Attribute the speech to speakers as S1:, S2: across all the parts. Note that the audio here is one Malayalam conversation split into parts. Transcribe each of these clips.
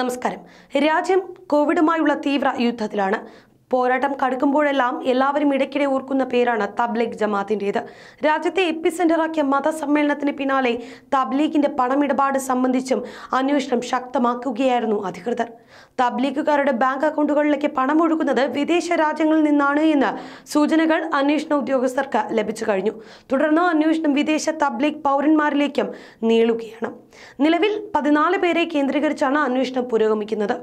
S1: നമസ്കാരം. രാജ്യം കോവിഡുമായുള്ള തീവ്ര യുദ്ധത്തിലാണ് പോരാട്ടം കടുക്കുമ്പോഴെല്ലാം എല്ലാവരും ഇടയ്ക്കിടെ ഓർക്കുന്ന പേരാണ് തബ്ലീഗ് ജമാഅത്തിന്റേത് രാജ്യത്തെ എപ്പിസെന്ററാക്കിയ മതസമ്മേളനത്തിന് പിന്നാലെ തബ്ലീഗിന്റെ പണമിടപാട് സംബന്ധിച്ചും അന്വേഷണം ശക്തമാക്കുകയായിരുന്നു അധികൃതർ. തബ്ലീഗുകാരുടെ ബാങ്ക് അക്കൗണ്ടുകളിലേക്ക് പണം ഒഴുകുന്നത് വിദേശ രാജ്യങ്ങളിൽ നിന്നാണ് എന്ന് സൂചനകൾ അന്വേഷണ ഉദ്യോഗസ്ഥർക്ക് ലഭിച്ചു കഴിഞ്ഞു. തുടർന്ന് അന്വേഷണം വിദേശ തബ്ലീഗ് പൗരന്മാരിലേക്കും നീളുകയാണ്. നിലവിൽ പതിനാല് പേരെ കേന്ദ്രീകരിച്ചാണ് അന്വേഷണം പുരോഗമിക്കുന്നത്.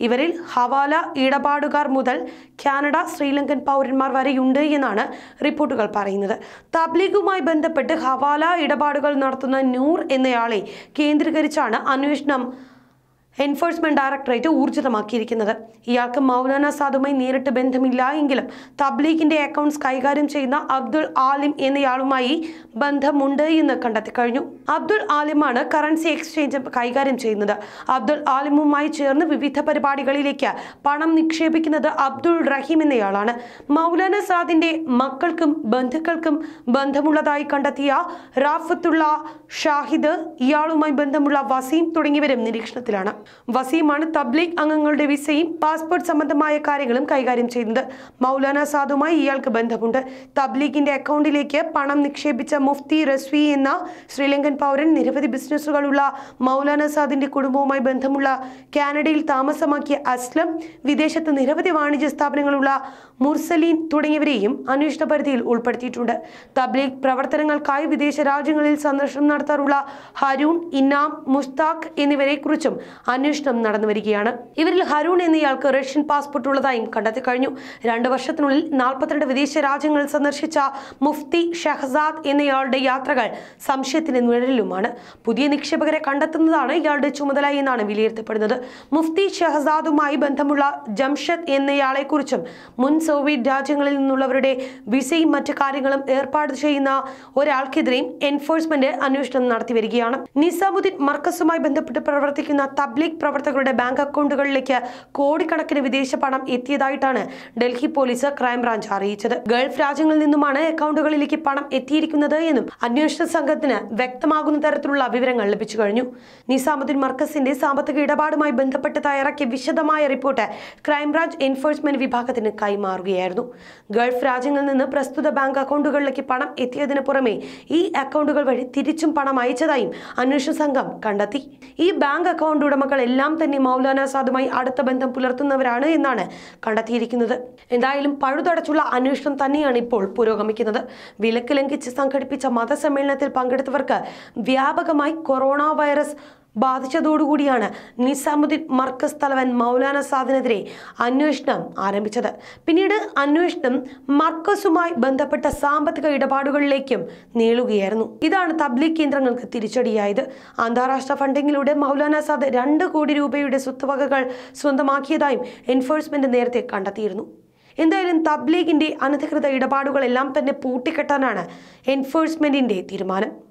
S1: ഇവരിൽ ഹവാല ഇടപാടുകാർ മുതൽ കാനഡ ശ്രീലങ്കൻ പൗരന്മാർ വരെയുണ്ട് എന്നാണ് റിപ്പോർട്ടുകൾ പറയുന്നത്. തബ്ലീഗുമായി ബന്ധപ്പെട്ട് ഹവാല ഇടപാടുകൾ നടത്തുന്ന നൂർ എന്നയാളെ കേന്ദ്രീകരിച്ചാണ് അന്വേഷണം എൻഫോഴ്സ്മെന്റ് ഡയറക്ടറേറ്റ് ഊർജിതമാക്കിയിരിക്കുന്നത്. ഇയാൾക്ക് മൗലാന സാദുമായി നേരിട്ട് ബന്ധമില്ല എങ്കിലും തബ്ലീഗിന്റെ അക്കൗണ്ട്സ് കൈകാര്യം ചെയ്യുന്ന അബ്ദുൾ ആലിം എന്നയാളുമായി ബന്ധമുണ്ട് എന്ന് കണ്ടെത്തി കഴിഞ്ഞു. അബ്ദുൾ ആലിമാണ് കറൻസി എക്സ്ചേഞ്ച് കൈകാര്യം ചെയ്യുന്നത്. അബ്ദുൾ ആലിമുമായി ചേർന്ന് വിവിധ പരിപാടികളിലേക്ക് പണം നിക്ഷേപിക്കുന്നത് അബ്ദുൾ റഹീം എന്നയാളാണ്. മൗലാന സാദിന്റെ മക്കൾക്കും ബന്ധുക്കൾക്കും ബന്ധമുള്ളതായി കണ്ടെത്തിയ റാഫത്തുള്ള ഷാഹിദ് ഇയാളുമായി ബന്ധമുള്ള വസീം തുടങ്ങിയവരും നിരീക്ഷണത്തിലാണ്. വസീമാണ് തബ്ലീഗ് അംഗങ്ങളുടെ വിസയും പാസ്പോർട്ട് സംബന്ധമായ കാര്യങ്ങളും കൈകാര്യം ചെയ്യുന്നത്. മൗലാന സാദുമായി ഇയാൾക്ക് ബന്ധമുണ്ട്. തബ്ലീഗിന്റെ അക്കൗണ്ടിലേക്ക് പണം നിക്ഷേപിച്ച മുഫ്തി റസ്വി എന്ന ശ്രീലങ്കൻ പൗരൻ നിരവധി ബിസിനസ്സുകളുള്ള മൗലാന സാദിന്റെ കുടുംബവുമായി ബന്ധമുള്ള കാനഡയിൽ താമസമാക്കിയ അസ്ലം വിദേശത്ത് നിരവധി വാണിജ്യ സ്ഥാപനങ്ങളുള്ള മുർസലീൻ തുടങ്ങിയവരെയും അന്വേഷണ പരിധിയിൽ ഉൾപ്പെടുത്തിയിട്ടുണ്ട്. തബ്ലീഗ് പ്രവർത്തനങ്ങൾക്കായി വിദേശ രാജ്യങ്ങളിൽ സന്ദർശനം നടത്താറുള്ള ഹരൂൺ ഇന്നാം മുസ്താഖ് എന്നിവരെ കുറിച്ചും അന്വേഷണം നടന്നു വരികയാണ്. ഇവരിൽ ഹരൂൺ എന്നയാൾക്ക് റഷ്യൻ പാസ്പോർട്ട് ഉള്ളതായും കണ്ടെത്തി കഴിഞ്ഞു. രണ്ട് വർഷത്തിനുള്ളിൽ നാൽപ്പത്തിരണ്ട് വിദേശ രാജ്യങ്ങൾ സന്ദർശിച്ച മുഫ്തി ഷഹസാദ് എന്നയാളുടെ യാത്രകൾ സംശയത്തിന് നിഴലിലുമാണ്. പുതിയ നിക്ഷേപകരെ കണ്ടെത്തുന്നതാണ് ഇയാളുടെ ചുമതല എന്നാണ് വിലയിരുത്തപ്പെടുന്നത്. മുഫ്തി ഷഹസാദുമായി ബന്ധമുള്ള ജംഷദ് എന്നയാളെക്കുറിച്ചും മുൻ സോവിയറ്റ് രാജ്യങ്ങളിൽ നിന്നുള്ളവരുടെ വിസയും മറ്റു കാര്യങ്ങളും ഏർപ്പാട് ചെയ്യുന്ന ഒരാൾക്കെതിരെയും എൻഫോഴ്സ്മെന്റ് അന്വേഷണം നടത്തി വരികയാണ്. നിസാമുദ്ദീൻ മർക്കസുമായി ബന്ധപ്പെട്ട് പ്രവർത്തിക്കുന്ന തബ്ലീഗ് പ്രവർത്തകരുടെ ബാങ്ക് അക്കൗണ്ടുകളിലേക്ക് കോടിക്കണക്കിന് വിദേശ പണം എത്തിയതായിട്ടാണ് ഡൽഹി പോലീസ് ക്രൈംബ്രാഞ്ച് അറിയിച്ചത്. ഗൾഫ് രാജ്യങ്ങളിൽ നിന്നുമാണ് അക്കൗണ്ടുകളിലേക്ക് പണം എത്തിയിരിക്കുന്നത് എന്നും അന്വേഷണ സംഘത്തിന് വ്യക്തമാകുന്ന തരത്തിലുള്ള വിവരങ്ങൾ ലഭിച്ചു കഴിഞ്ഞു. നിസാമുദ്ദീൻ മർക്കസിന്റെ സാമ്പത്തിക ഇടപാടുമായി ബന്ധപ്പെട്ട് തയ്യാറാക്കിയ വിശദമായ റിപ്പോർട്ട് ക്രൈംബ്രാഞ്ച് എൻഫോഴ്സ്മെന്റ് വിഭാഗത്തിന് കൈമാറുകയായിരുന്നു. ഗൾഫ് രാജ്യങ്ങളിൽ നിന്ന് പ്രസ്തുത ബാങ്ക് അക്കൗണ്ടുകളിലേക്ക് പണം എത്തിയതിനു പുറമെ ഈ അക്കൗണ്ടുകൾ വഴി തിരിച്ചും പണം അയച്ചതായും അന്വേഷണ സംഘം കണ്ടെത്തി. ഈ ബാങ്ക് അക്കൗണ്ട് ഉടമകൾ എല്ലാം തന്നെ മൗലാന സാദുമായി അടുത്ത ബന്ധം പുലർത്തുന്നവരാണ് എന്നാണ് കണ്ടെത്തിയിരിക്കുന്നത്. എന്തായാലും പഴുതടച്ചുള്ള അന്വേഷണം തന്നെയാണ് ഇപ്പോൾ പുരോഗമിക്കുന്നത്. വിലക്ക് ലംഘിച്ച് സംഘടിപ്പിച്ച മതസമ്മേളനത്തിൽ പങ്കെടുത്തവർക്ക് വ്യാപകമായി കൊറോണ വൈറസ് ബാധിച്ചതോടുകൂടിയാണ് നിസാമുദ്ദീൻ മർക്കസ് തലവൻ മൗലാന സാദിനെതിരെ അന്വേഷണം ആരംഭിച്ചത്. പിന്നീട് അന്വേഷണം മർക്കസുമായി ബന്ധപ്പെട്ട സാമ്പത്തിക ഇടപാടുകളിലേക്കും നീളുകയായിരുന്നു. ഇതാണ് തബ്ലീഗ് കേന്ദ്രങ്ങൾക്ക് തിരിച്ചടിയായത്. അന്താരാഷ്ട്ര ഫണ്ടിങ്ങിലൂടെ മൗലാന സാദ് രണ്ട് കോടി രൂപയുടെ സ്വത്തുവകകൾ സ്വന്തമാക്കിയതായും എൻഫോഴ്സ്മെന്റ് നേരത്തെ കണ്ടെത്തിയിരുന്നു. എന്തായാലും തബ്ലീഗിന്റെ അനധികൃത ഇടപാടുകളെല്ലാം തന്നെ പൂട്ടിക്കെട്ടാനാണ് എൻഫോഴ്സ്മെന്റിന്റെ തീരുമാനം.